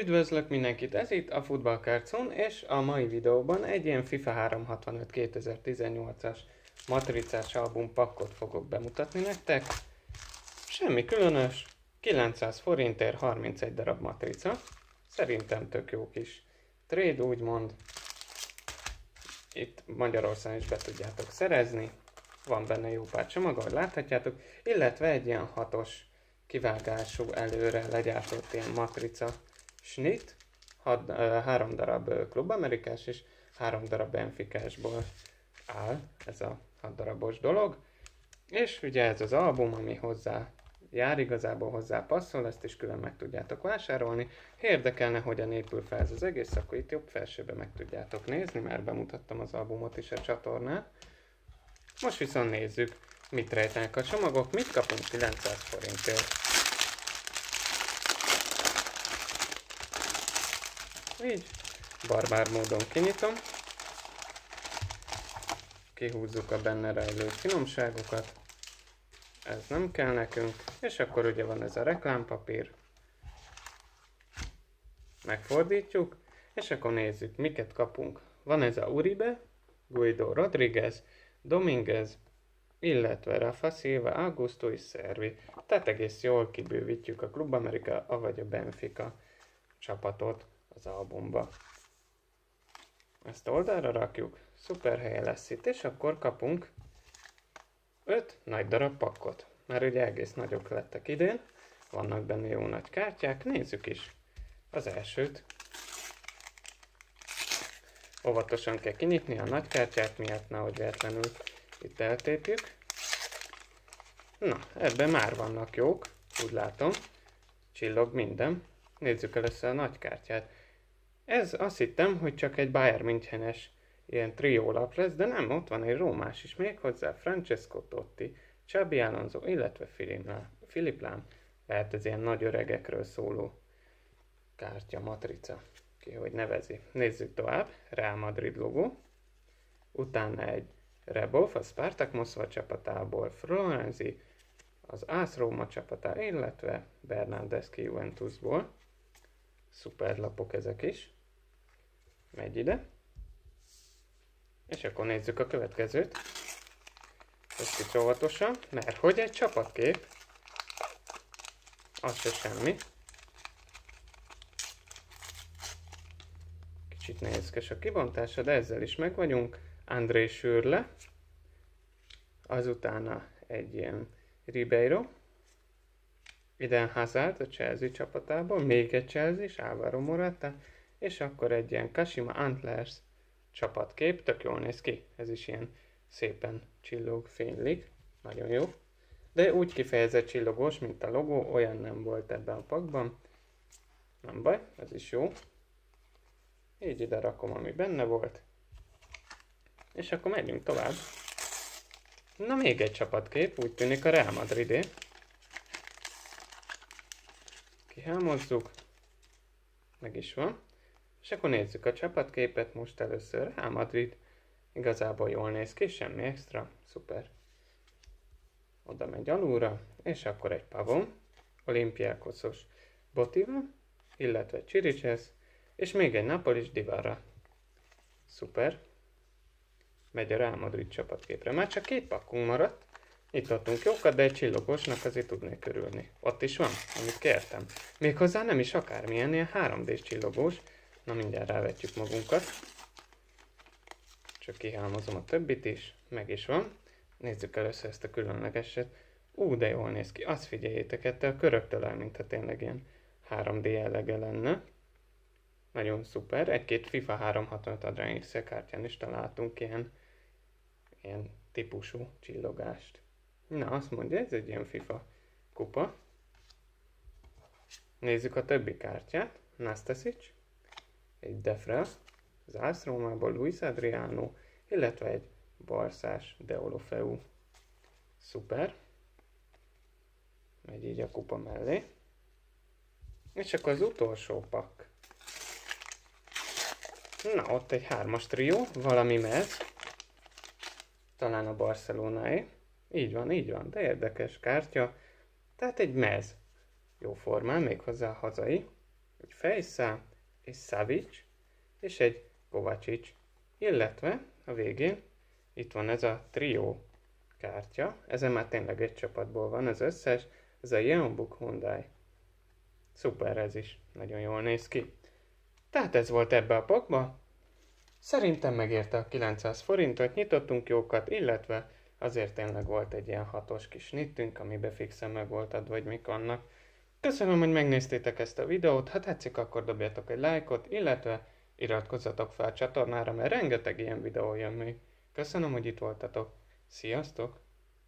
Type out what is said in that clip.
Üdvözlök mindenkit, ez itt a Futballkárcon, és a mai videóban egy ilyen FIFA 365 2018-as matricás album pakkot fogok bemutatni nektek. Semmi különös, 900 forintért 31 darab matrica. Szerintem tök jó kis trade úgymond. Itt Magyarországon is be tudjátok szerezni. Van benne jó pár csomag, ahogy láthatjátok, illetve egy ilyen hatos kivágású előre legyártott ilyen matrica snit, had, uh, három darab Klub Amerikás és három darab Benficásból áll ez a hat darabos dolog. És ugye ez az album, ami hozzá jár, igazából hozzá passzol, ezt is külön meg tudjátok vásárolni. Ha érdekelne, hogyan épül fel ez az egész, akkor itt jobb felsőben meg tudjátok nézni, mert bemutattam az albumot is a csatornán. Most viszont nézzük, mit rejtenek a csomagok, mit kapunk 900 forintért. Így, barbár módon kinyitom. Kihúzzuk a benne rejlő finomságokat. Ez nem kell nekünk. És akkor ugye van ez a reklámpapír. Megfordítjuk, és akkor nézzük, miket kapunk. Van ez a Uribe, Guido Rodriguez, Dominguez, illetve Rafa Silva, Augusto és Szervi. Tehát egész jól kibővítjük a Club America, avagy a Benfica csapatot az albumba. Ezt oldalra rakjuk, szuper helye lesz itt, és akkor kapunk 5 nagy darab pakkot. Már ugye egész nagyok lettek idén, vannak benne jó nagy kártyák, nézzük is az elsőt. Óvatosan kell kinyitni a nagy kártyát miatt, nehogy véletlenül itt eltépjük. Na, ebben már vannak jók, úgy látom. Csillog minden. Nézzük először a nagy kártyát. Ez azt hittem, hogy csak egy Bayern Münchenes ilyen triólap lesz, de nem, ott van egy rómás is, méghozzá Francesco Totti, Csabi Alonso, illetve Filip Lám. Lehet ez ilyen nagy öregekről szóló kártya, matrica, ki hogy nevezi. Nézzük tovább, Real Madrid logó, utána egy Rebov, a Spartak Moszkva csapatából, Florenzi, az AS Róma csapatá, illetve Bernardeschi Juventusból. Szuper lapok ezek is. Megy ide. És akkor nézzük a következőt. Ezt kicsit óvatosan, mert hogy egy csapatkép, az se semmi. Kicsit nehézkes a kibontása, de ezzel is meg vagyunk. André Sürle, azutána egy ilyen Ribeiro, Iden Hazard a Chelsea csapatából, még egy Chelsea és Álvaro Morata, és akkor egy ilyen Kashima Antlers csapatkép, tök jól néz ki, ez is ilyen szépen csillog, fénylik, nagyon jó. De úgy kifejezett csillogós, mint a logó, olyan nem volt ebben a pakban. Nem baj, ez is jó. Így ide rakom, ami benne volt. És akkor megyünk tovább. Na még egy csapatkép, úgy tűnik a Real Madridé. Kihámozzuk. Meg is van. És akkor nézzük a csapatképet most először. Real Madrid igazából jól néz ki, semmi extra, szuper. Oda megy alulra, és akkor egy pavon, olimpiákoszos Botiva, illetve Csiricsesz, és még egy Napolis Divara. Szuper megy a Real Madrid csapatképre. Már csak két pakkunk maradt, itt adtunk jókat, de egy csillogosnak azért tudnék körülni. Ott is van, amit kértem. Méghozzá nem is akármilyen, ilyen 3D-s csillogós. Na mindjárt rávetjük magunkat. Csak kihámozom a többit is, meg is van. Nézzük először ezt a különlegeset. Ú, de jól néz ki. Azt figyeljétek, ettől köröktől el, mintha tényleg ilyen 3D jellege lenne. Nagyon szuper. Egy-két FIFA 365 Adrian kártyán is találtunk ilyen ilyen típusú csillogást. Na, azt mondja, ez egy ilyen FIFA kupa. Nézzük a többi kártyát. Nastasic, egy Defra, Zász Rómából Luis Adriano, illetve egy Barszás Deolofeu. Szuper. Megy így a kupa mellé. És akkor az utolsó pak. Na, ott egy hármas trió, valami mez talán a Barcelonáé. Így van, így van, de érdekes kártya. Tehát egy mez. Jó formán, méghozzá hazai. egy Fejszá, egy Savic, és egy Kovacic. Illetve a végén itt van ez a trió kártya, ezen már tényleg egy csapatból van az összes, ez a Yeonbuk Hyundai. Szuper ez is, nagyon jól néz ki. Tehát ez volt ebbe a pakba. Szerintem megérte a 900 forintot, nyitottunk jókat, illetve azért tényleg volt egy ilyen hatos kis nittünk, amiben fixen meg volt adva, hogy mik vannak. Köszönöm, hogy megnéztétek ezt a videót, ha tetszik, akkor dobjatok egy lájkot, illetve iratkozzatok fel a csatornára, mert rengeteg ilyen videó jön még. Köszönöm, hogy itt voltatok. Sziasztok!